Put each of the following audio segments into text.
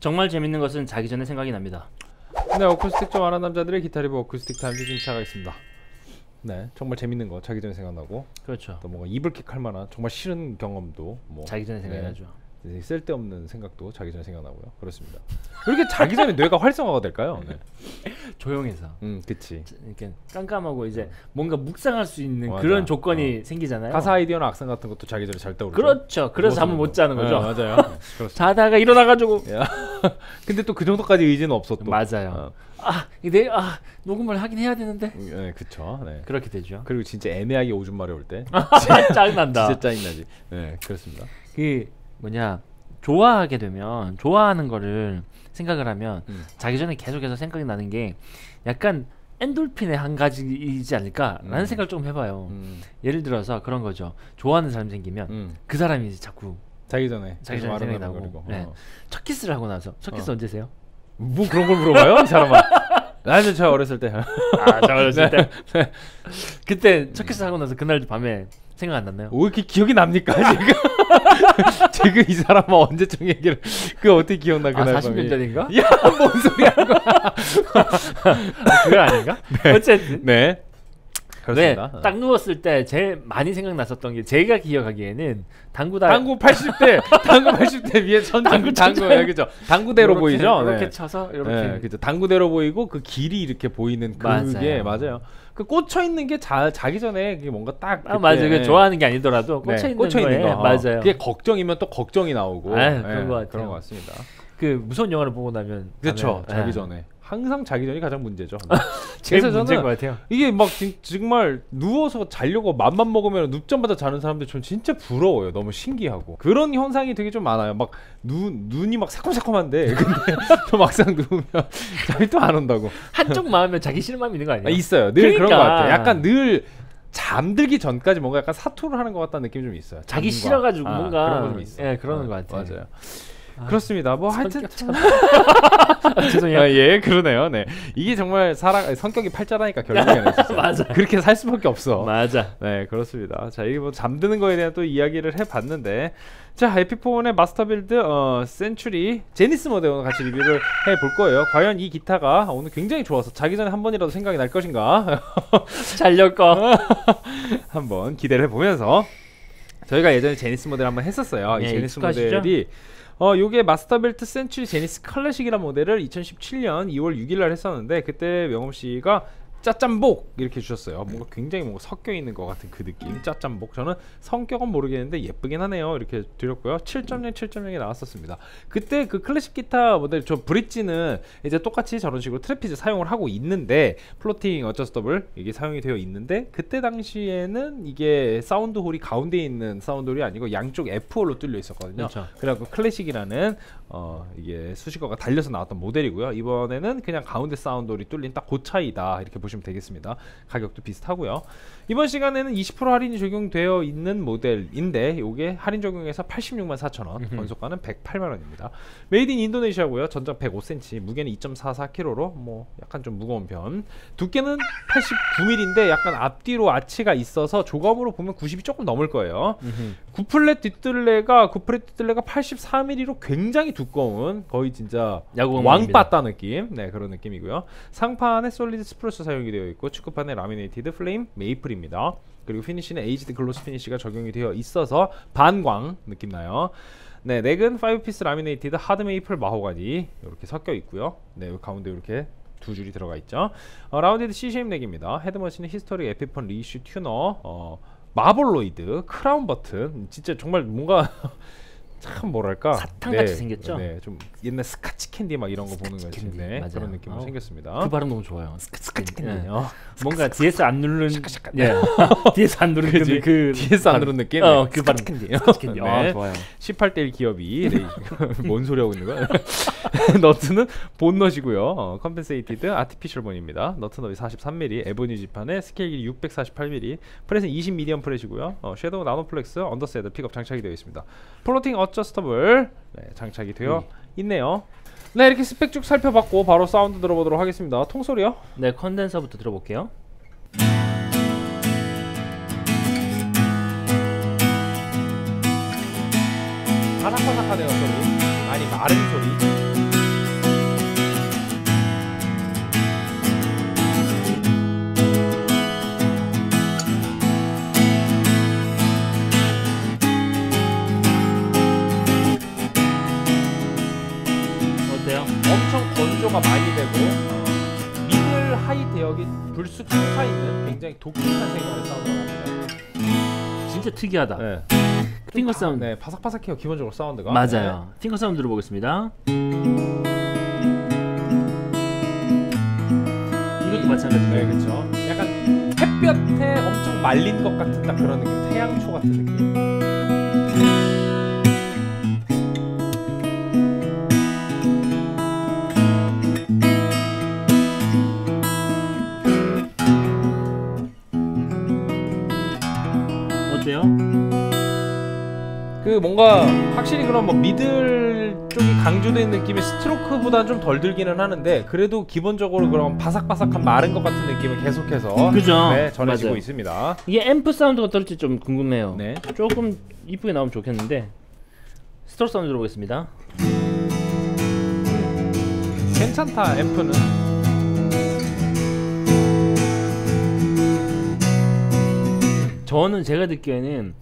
정말 재밌는 것은 자기 전에 생각이 납니다. 네, 어쿠스틱 좀 아는 남자들의 기타 리뷰 어쿠스틱 타임 지금 시작하겠습니다. 네, 정말 재밌는 거 자기 전에 생각나고 그렇죠. 또 뭔가 이불킥 할 만한 정말 싫은 경험도 뭐 자기 전에 생각이 네. 나죠. 쓸데없는 생각도 자기 전에 생각나고요. 그렇습니다. 왜 이렇게 자기 전에 뇌가 활성화가 될까요? 네. 조용해서 음, 그치. 이렇게 깜깜하고 이제 뭔가 묵상할 수 있는 맞아. 그런 조건이 생기잖아요. 가사 아이디어나 악상 같은 것도 자기 전에 잘 떠오르죠. 그렇죠. 그래서 잠을 못 자는 거죠. 네, 맞아요. 그렇습니다. 자다가 일어나가지고 근데 또 그 정도까지 의지는 없어 또. 맞아요. 어, 아 이내 아 녹음을 하긴 해야 되는데 네, 그쵸. 네. 그렇게 되죠. 그리고 진짜 애매하게 오줌 마려울 때 짜증난다. 진짜 짜증나지. 네, 그렇습니다. 그 뭐냐 좋아하게 되면 좋아하는 거를 생각을 하면 음. 자기 전에 계속해서 생각이 나는 게 약간 엔돌핀의 한 가지이지 않을까라는 음. 생각을 조금 해봐요. 음, 예를 들어서 그런 거죠. 좋아하는 사람 생기면 음. 그 사람이 이제 자꾸 자기 전에 자기 전에 생각이 나고. 네. 어. 첫 키스를 하고 나서 첫 키스 어. 언제세요? 뭐 그런 걸 물어봐요, 이 사람아. 나는 저 어렸을 때. 아, 저 어렸을 때. 그때 첫 키스 하고 나서 그날 밤에 생각 안 났나요? 왜 이렇게 기억이 납니까 지금? 지금 이 사람은 언제쯤 얘기를 그 어떻게 기억나 아, 그날 40년 밤이? 전인가? 야 뭔 소리 하는 거야? 아, 그거 아닌가? 어쨌든 네. 네, 그렇습니다. 딱 누웠을 때 제일 많이 생각났었던 게 제가 기억하기에는 당구다 당구 80대, 당구 80대 위에 천장 당구 당구 여기죠. 당구대로 요렇게, 보이죠? 이렇게 네. 쳐서 이렇게 네, 그죠. 당구대로 보이고 그 길이 이렇게 보이는 그게 맞아요. 맞아요. 그 꽂혀 있는 게 자, 자기 전에 그게 뭔가 딱 아 맞아요. 그 좋아하는 게 아니더라도 꽂혀 네, 있는 꽂혀 거에 있는 거. 맞아요. 그게 걱정이면 또 걱정이 나오고 아, 네, 그런 것 같아요. 그런 것 같습니다. 그 무서운 영화를 보고 나면 그렇죠. 자기 예. 전에 항상 자기 전이 가장 문제죠. 제일 그래서 문제인 저는 것 같아요. 이게 막 진- 정말 누워서 자려고 맘만 먹으면 눕자마자 자는 사람들 전 진짜 부러워요. 너무 신기하고 그런 현상이 되게 좀 많아요. 막 눈 눈이 막 새콤새콤한데 근데 또 막상 누우면 잠이 또 안 온다고. 한쪽 마음에 자기 싫은 마음이 있는 거 아니에요? 아, 있어요. 늘 그런 것 그러니까. 같아요. 약간 늘 잠들기 전까지 뭔가 약간 사투를 하는 것 같다는 느낌이 좀 있어요. 자기 잠과. 싫어가지고 아, 뭔가 그런 거 좀 있어. 예, 그러는 것 같아요. 맞아요. 그렇습니다. 뭐 하여튼 참- 아, 죄송해요. 아, 예, 그러네요. 네, 이게 정말 사람 성격이 팔자라니까 결국에는. 맞아. 그렇게 살 수밖에 없어. 맞아. 네, 그렇습니다. 자, 이게 뭐 잠드는 거에 대한 또 이야기를 해봤는데, 자, Epiphone의 Masterbilt 어, Century Zenith 모델 오늘 같이 리뷰를 해볼 거예요. 과연 이 기타가 오늘 굉장히 좋아서 자기 전에 한 번이라도 생각이 날 것인가 잘려 거. 한번 기대를 해보면서 저희가 예전에 Zenith 모델 한번 했었어요. 이 예, Zenith 익숙하시죠? 모델이 어 요게 Masterbilt Century Zenith Classic이라는 모델을 2017년 2월 6일 날 했었는데 그때 명엄 씨가 짜짬복 이렇게 주셨어요. 뭔가 굉장히 뭔가 섞여 있는 것 같은 그 느낌. 짜짬복. 저는 성격은 모르겠는데 예쁘긴 하네요. 이렇게 드렸고요. 7.0 7.0이 나왔었습니다. 그때 그 클래식 기타 모델 저 브릿지는 이제 똑같이 저런 식으로 trapeze 사용을 하고 있는데 floating adjustable 이게 사용이 되어 있는데 그때 당시에는 이게 sound hole이 가운데 있는 sound hole이 아니고 양쪽 F홀로 뚫려 있었거든요. 그렇죠. 그래갖고 클래식이라는 어 이게 수식어가 달려서 나왔던 모델이고요. 이번에는 그냥 가운데 sound hole이 뚫린 딱 그 차이다 이렇게 보시면 되겠습니다. 가격도 비슷하고요. 이번 시간에는 20% 할인이 적용되어 있는 모델인데 이게 할인 적용해서 86만 4천 원, 권소가는 108만 원입니다. made in Indonesia고요. 전장 105cm, 무게는 2.44kg로 뭐 약간 좀 무거운 편. 두께는 89mm인데 약간 앞뒤로 아치가 있어서 조감으로 보면 90이 조금 넘을 거예요. 구fret 뒷둘레가 구fret 뒷둘레가 84mm로 굉장히 두꺼운 거의 진짜 야구공입니다. 왕빠따 느낌 네 그런 느낌이고요 상판에 solid spruce 사용이 되어 있고 측후판에 laminated flame maple입니다. 그리고 피니쉬는 aged gloss finish가 적용이 되어 있어서 반광 느낌 나요. 네 neck은 5 piece laminated hard maple 마호가니 이렇게 섞여 있고요. 네 가운데 이렇게 두 줄이 들어가 있죠. 어, rounded C-shape neck입니다. head machine은 historic Epiphone reissue tuner 어, marbloid crown button. 진짜 정말 뭔가 참 뭐랄까 사탕 같이 생겼죠? 네, 좀 옛날 스카치 캔디 막 이런 거 보는 거지. 캔디, 네, 맞아요. 그런 느낌으로 아우, 생겼습니다. 그 발음 너무 좋아요. 스카치 예. 캔디요. 뭔가 뒤에서 안 누르는 예. 뒤에서 안 누르는 그지? 그 뒤에서 안 누른 느낌. 어, 네, 그 발음. 스카치 캔디. 스카치 캔디. 아, 네. 좋아요. 18대 1 기업이 네, 뭔 소리 하고 있는 거야? 너트는 bone nut이고요. 어, compensated artificial bone입니다. 너트 너비 43mm, ebony 지판에 스케일 길이 648mm, fret은 20 medium fret이고요. 어, Shadow NanoFlex undersaddle 픽업 장착이 되어 있습니다. floating adjustable 네, 장착이 되어 있네요. 네 이렇게 스펙 쭉 살펴봤고 바로 사운드 들어보도록 하겠습니다. 통소리요? 네, 컨덴서부터 들어볼게요. 바삭바삭하네요 소리. 많이 마른 소리. 많이 되고 middle high 대역인 불쑥 솟아 있는 굉장히 독특한 생각을 사운드가 납니다. 진짜 특이하다. 네. finger 사운드. 네, 바삭바삭해요 기본적으로 사운드가. 맞아요. 네. finger 사운드 들어보겠습니다. 이것도 마찬가지죠. 네, 그렇죠. 약간 햇볕에 엄청 말린 것 같은 딱 그런 느낌, 태양초 같은 느낌. 그 뭔가 확실히 그런 뭐 middle 쪽이 강조된 느낌의 스트로크보다는 좀 덜 들기는 하는데 그래도 기본적으로 그런 바삭바삭한 마른 것 같은 느낌을 계속해서 그죠? 네, 전해지고 맞아요. 있습니다. 이게 앰프 사운드가 어떨지 좀 궁금해요. 네. 조금 이쁘게 나오면 좋겠는데 스트로크 사운드 들어보겠습니다. 괜찮다 앰프는. 저는 제가 듣기에는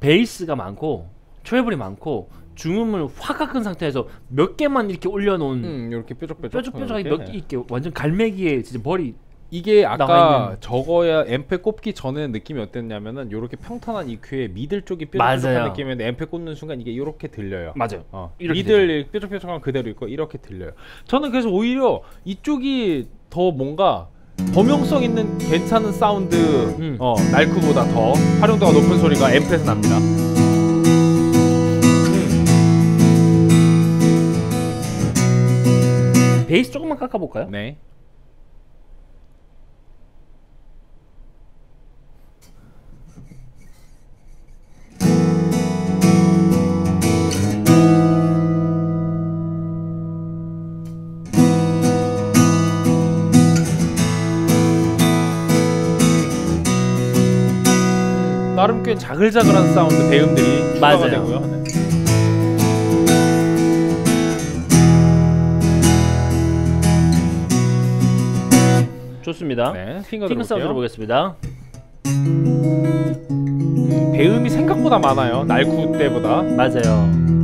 베이스가 많고 트래블이 많고 중음을 확 깎은 상태에서 몇 개만 이렇게 올려놓은 음, 이렇게 뾰족뾰족. 뾰족뾰족하게. 몇 개 이렇게 완전 갈매기에 진짜 머리 이게 아까. 저거야 앰프에 꼽기 전에 느낌이 어땠냐면은 요렇게 평탄한 EQ에 미들 쪽이 뾰족뾰족한. 느낌인데 앰프에 꽂는 순간 이게 요렇게 들려요. 맞아요. 어, 미들 뾰족뾰족한 그대로 있고 이렇게 들려요. 저는 그래서 오히려 이쪽이 더 뭔가 범용성 있는 괜찮은 사운드 음. 어, 날쿠보다 더 활용도가 높은 소리가 앰프에서 납니다. 베이스 조금만 깎아볼까요? 네. 꽤 자글자글한 사운드 배음들이 추가가 맞아요. 되고요. 네. 좋습니다. 네, finger 사운드 들어볼게요. 들어보겠습니다. 배음이 생각보다 많아요. 날코 때보다. 맞아요.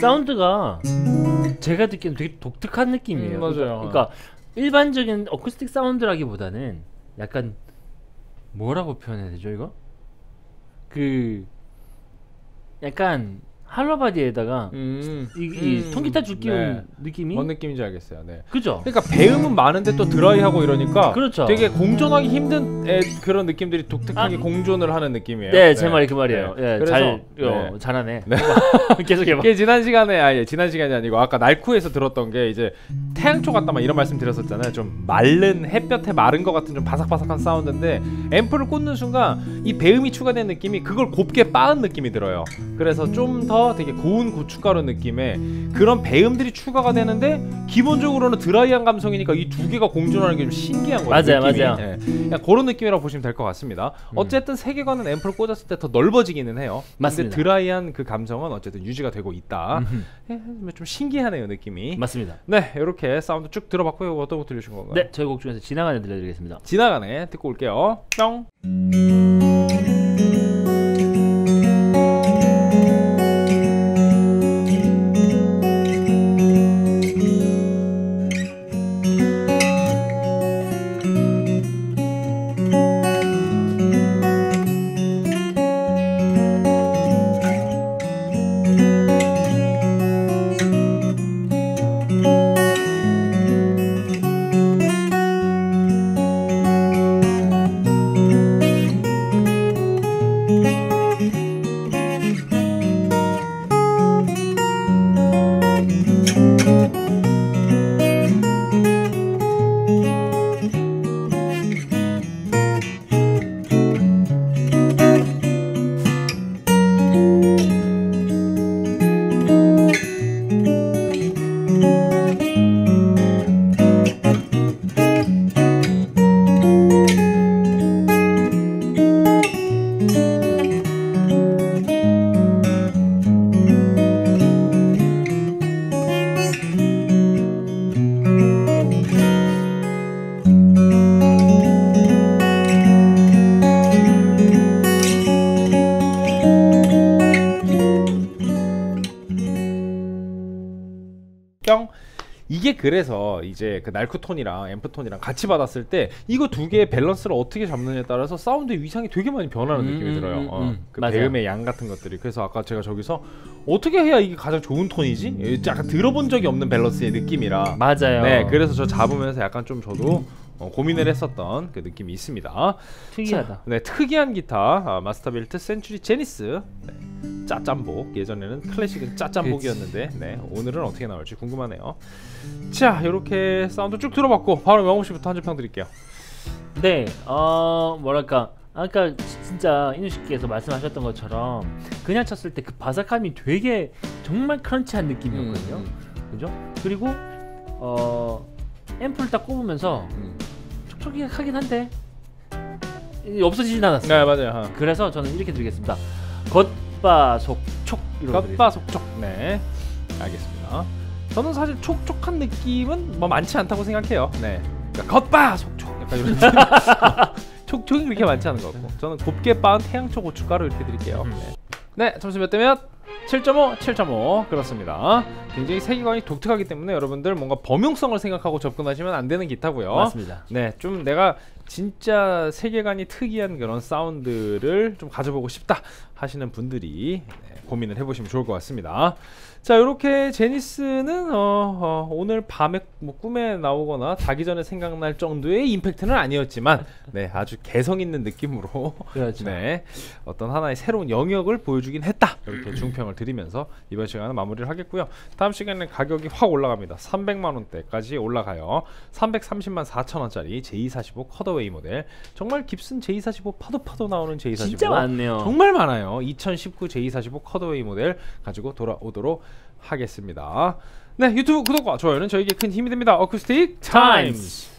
사운드가 제가 듣기엔 되게 독특한 느낌이에요. 음, 맞아요. 그러니까 일반적인 어쿠스틱 사운드라기보다는 약간 뭐라고 표현해야 되죠 이거? 그 약간 할로바디에다가 음, 이, 이 음, 통기타 줄 끼운 네. 느낌이 뭔 느낌인지 알겠어요. 네. 그죠? 그러니까 배음은 많은데 또 드라이하고 이러니까 그렇죠. 되게 공존하기 힘든 애, 그런 느낌들이 독특하게 아. 공존을 하는 느낌이에요. 네, 제 말이 그 말이에요. 네. 예, 그래서 잘 어, 네. 잘하네. 네. 계속 해봐. 이게 지난 시간에 아 예 지난 시간이 아니고 아까 날쿠에서 들었던 게 이제 태양초 같다 막 이런 말씀 드렸었잖아요. 좀 마른 햇볕에 마른 것 같은 좀 바삭바삭한 사운드인데 앰프를 꽂는 순간 이 배음이 추가된 느낌이 그걸 곱게 빻은 느낌이 들어요. 그래서 좀더 되게 고운 고춧가루 느낌의 그런 배음들이 추가가 되는데 기본적으로는 드라이한 감성이니까 이 두 개가 공존하는 게 좀 신기한 거예요. 맞아요, 느낌이. 맞아요. 예. 그냥 그런 느낌이라고 보시면 될 것 같습니다. 어쨌든 세계관은 앰프를 꽂았을 때 더 넓어지기는 해요. 맞습니다. 근데 드라이한 그 감성은 어쨌든 유지가 되고 있다. 예, 뭐좀 신기하네요 느낌이. 맞습니다. 네, 이렇게 사운드 쭉 들어봤고요. 어떤 곡 들으신 건가요? 네, 저희 곡 중에서 지나가는 들려드리겠습니다. 지나가네 듣고 올게요. 뿅. 이게 그래서 이제 그 날코톤이랑 앰프톤이랑 같이 받았을 때 이거 두 개의 밸런스를 어떻게 잡느냐에 따라서 사운드의 위상이 되게 많이 변하는 음, 느낌이 음, 들어요. 음, 어, 음. 그 맞아요. 배음의 양 같은 것들이. 그래서 아까 제가 저기서 어떻게 해야 이게 가장 좋은 톤이지? 예, 약간 들어본 적이 없는 밸런스의 느낌이라. 맞아요. 네, 그래서 저 잡으면서 약간 좀 저도 어, 고민을 했었던 그 느낌이 있습니다. 특이하다. 자, 네, 특이한 기타 아, Masterbilt Century Zenith 네, 짜짬복 예전에는 클래식은 짜짬복이었는데 네, 오늘은 어떻게 나올지 궁금하네요. 자, 이렇게 사운드 쭉 들어봤고 바로 명호 씨부터 한 줄 평 드릴게요. 네, 어 뭐랄까 아까 진짜 인우 씨께서 말씀하셨던 것처럼 그냥 쳤을 때 그 바삭함이 되게 정말 크런치한 느낌이었거든요. 음, 그죠? 그리고 어 앰플 딱 꼽으면서 음. 촉촉하긴 한데 이 없어지진 않았어요. 네, 맞아요. 하. 그래서 저는 이렇게 드리겠습니다. 겉 바속촉 이런 겉바속촉. 네, 알겠습니다. 저는 사실 촉촉한 느낌은 뭐 많지 않다고 생각해요. 네, 그러니까 겉바속촉 약간 이런. 촉촉이 그렇게 많지 않은 것 같고 저는 곱게 빻은 태양초 고춧가루 이렇게 드릴게요. 음. 네. 네, 점수 몇 대면? 7.5, 7.5 그렇습니다. 굉장히 세계관이 독특하기 때문에 여러분들 뭔가 범용성을 생각하고 접근하시면 안 되는 기타고요. 맞습니다. 네, 좀 내가 진짜 세계관이 특이한 그런 사운드를 좀 가져보고 싶다 하시는 분들이 네, 고민을 해보시면 좋을 것 같습니다. 자, 이렇게 제니스는 어, 어, 오늘 밤에 뭐 꿈에 나오거나 자기 전에 생각날 정도의 임팩트는 아니었지만, 네, 아주 개성 있는 느낌으로 그렇죠. 네, 어떤 하나의 새로운 영역을 보여주긴 했다. 이렇게 중평을 드리면서 이번 시간은 마무리를 하겠고요. 다음 시간에 가격이 확 올라갑니다. 300만 원대까지 올라가요. 330만 4천 원짜리 J245 컷어웨이 모델. 정말 깁슨 J245 파도 파도 나오는 J245. 진짜 많네요. 정말 많아요. 2019 J245 컷어웨이 모델 가지고 돌아오도록 하겠습니다. 네, 유튜브 구독과 좋아요는 저에게 큰 힘이 됩니다. 어쿠스틱 타임스.